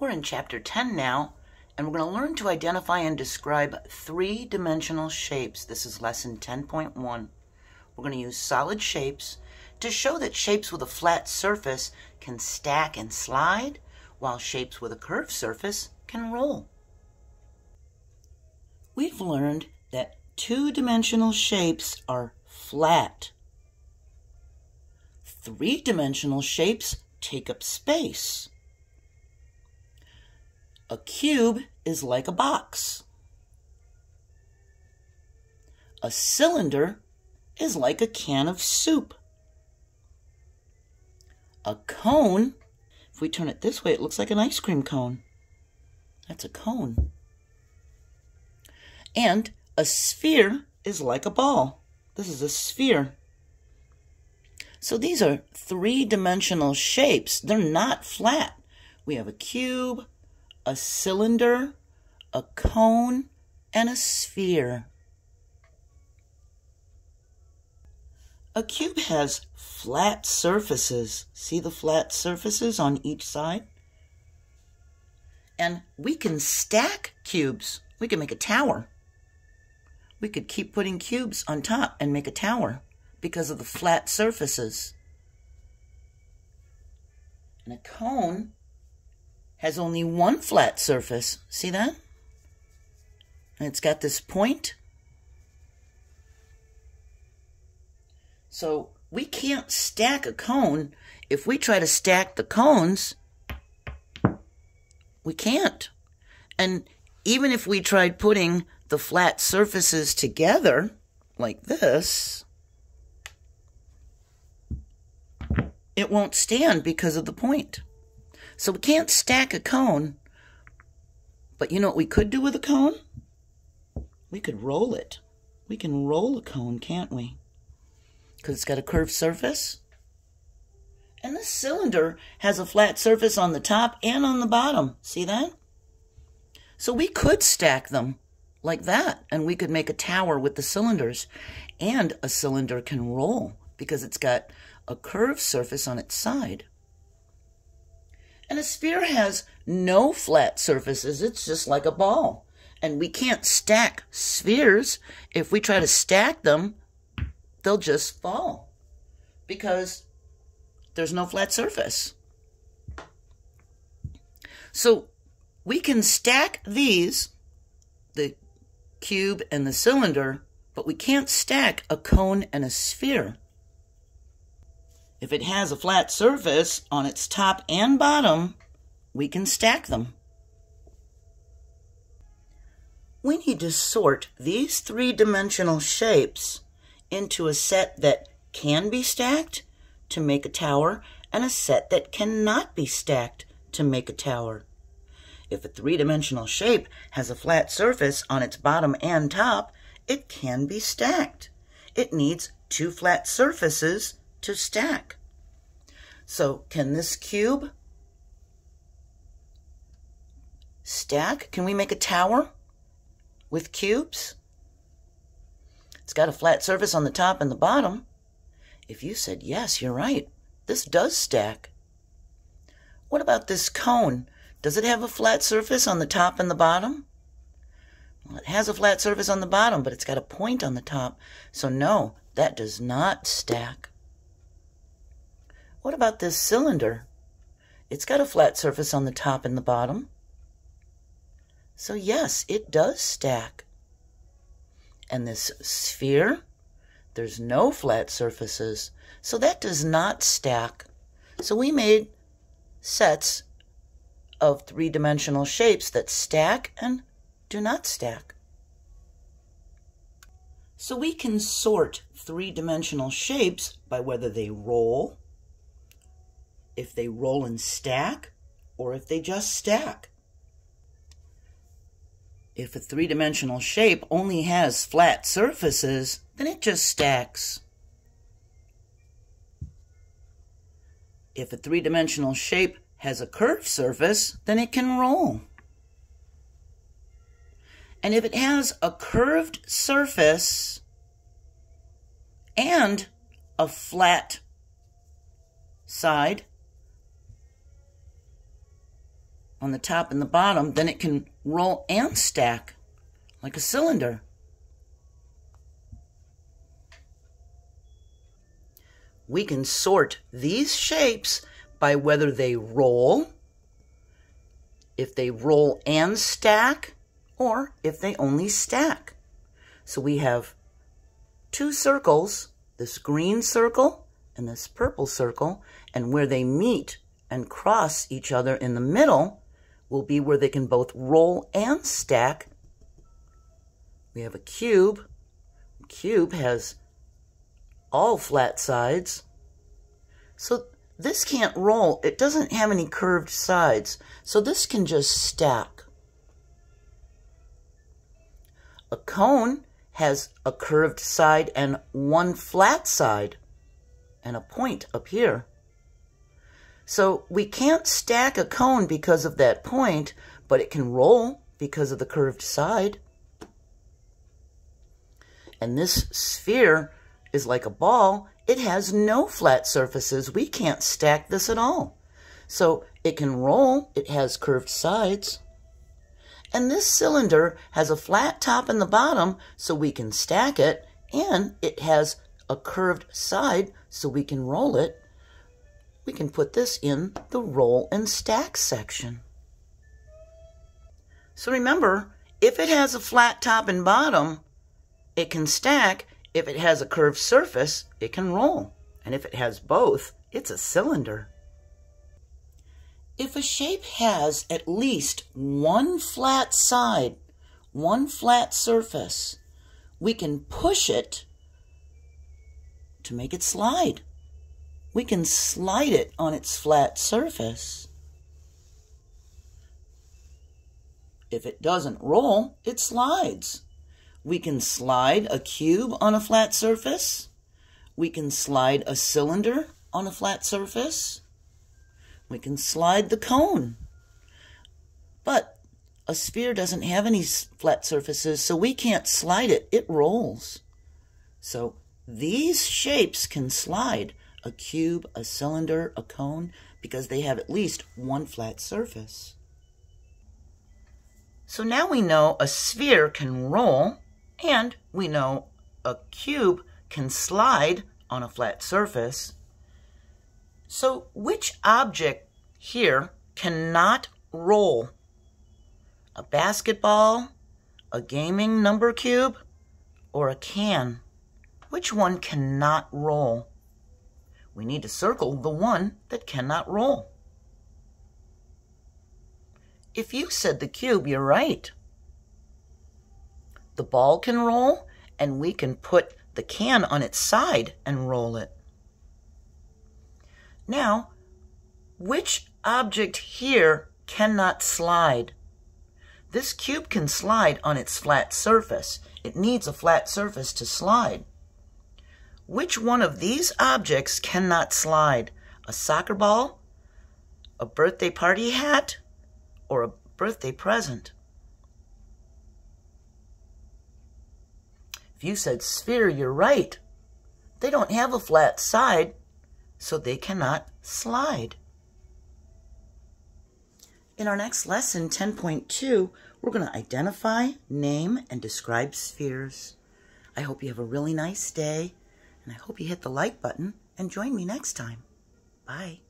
We're in chapter 10 now, and we're going to learn to identify and describe three-dimensional shapes. This is lesson 10.1. We're going to use solid shapes to show that shapes with a flat surface can stack and slide, while shapes with a curved surface can roll. We've learned that two-dimensional shapes are flat. Three-dimensional shapes take up space. A cube is like a box. A cylinder is like a can of soup. A cone, if we turn it this way, it looks like an ice cream cone. That's a cone. And a sphere is like a ball. This is a sphere. So these are three-dimensional shapes. They're not flat. We have a cube, a cylinder, a cone, and a sphere. A cube has flat surfaces. See the flat surfaces on each side? And we can stack cubes. We can make a tower. We could keep putting cubes on top and make a tower because of the flat surfaces. And a cone has only one flat surface. See that? And it's got this point. So we can't stack a cone. If we try to stack the cones, we can't. And even if we tried putting the flat surfaces together, like this, it won't stand because of the point. So we can't stack a cone. But you know what we could do with a cone? We could roll it. We can roll a cone, can't we? Because it's got a curved surface. And this cylinder has a flat surface on the top and on the bottom. See that? So we could stack them like that, and we could make a tower with the cylinders. And a cylinder can roll because it's got a curved surface on its side. And a sphere has no flat surfaces. It's just like a ball. And we can't stack spheres. If we try to stack them, they'll just fall because there's no flat surface. So we can stack these, the cube and the cylinder, but we can't stack a cone and a sphere. If it has a flat surface on its top and bottom, we can stack them. We need to sort these three-dimensional shapes into a set that can be stacked to make a tower and a set that cannot be stacked to make a tower. If a three-dimensional shape has a flat surface on its bottom and top, it can be stacked. It needs two flat surfaces to stack. So can this cube stack? Can we make a tower with cubes? It's got a flat surface on the top and the bottom. If you said yes, you're right. This does stack. What about this cone? Does it have a flat surface on the top and the bottom? Well, it has a flat surface on the bottom, but it's got a point on the top. So no, that does not stack. What about this cylinder? It's got a flat surface on the top and the bottom. So yes, it does stack. And this sphere, there's no flat surfaces. So that does not stack. So we made sets of three-dimensional shapes that stack and do not stack. So we can sort three-dimensional shapes by whether they roll, if they roll and stack, or if they just stack. If a three-dimensional shape only has flat surfaces, then it just stacks. If a three-dimensional shape has a curved surface, then it can roll. And if it has a curved surface and a flat side, on the top and the bottom, then it can roll and stack like a cylinder. We can sort these shapes by whether they roll, if they roll and stack, or if they only stack. So we have two circles, this green circle and this purple circle, and where they meet and cross each other in the middle will be where they can both roll and stack. We have a cube. A cube has all flat sides. So this can't roll. It doesn't have any curved sides. So this can just stack. A cone has a curved side and one flat side and a point up here. So we can't stack a cone because of that point, but it can roll because of the curved side. And this sphere is like a ball. It has no flat surfaces. We can't stack this at all. So it can roll. It has curved sides. And this cylinder has a flat top and the bottom so we can stack it. And it has a curved side so we can roll it. We can put this in the roll and stack section. So remember, if it has a flat top and bottom, it can stack. If it has a curved surface, it can roll. And if it has both, it's a cylinder. If a shape has at least one flat side, one flat surface, we can push it to make it slide. We can slide it on its flat surface. If it doesn't roll, it slides. We can slide a cube on a flat surface. We can slide a cylinder on a flat surface. We can slide the cone. But a sphere doesn't have any flat surfaces, so we can't slide it. It rolls. So these shapes can slide a cube, a cylinder, a cone, because they have at least one flat surface. So now we know a sphere can roll, and we know a cube can slide on a flat surface. So which object here cannot roll? A basketball, a gaming number cube, or a can? Which one cannot roll? We need to circle the one that cannot roll. If you said the cube, you're right. The ball can roll, and we can put the can on its side and roll it. Now, which object here cannot slide? This cube can slide on its flat surface. It needs a flat surface to slide. Which one of these objects cannot slide? A soccer ball, a birthday party hat, or a birthday present? If you said sphere, you're right. They don't have a flat side, so they cannot slide. In our next lesson, 10.2, we're going to identify, name, and describe spheres. I hope you have a really nice day, and I hope you hit the like button and join me next time. Bye.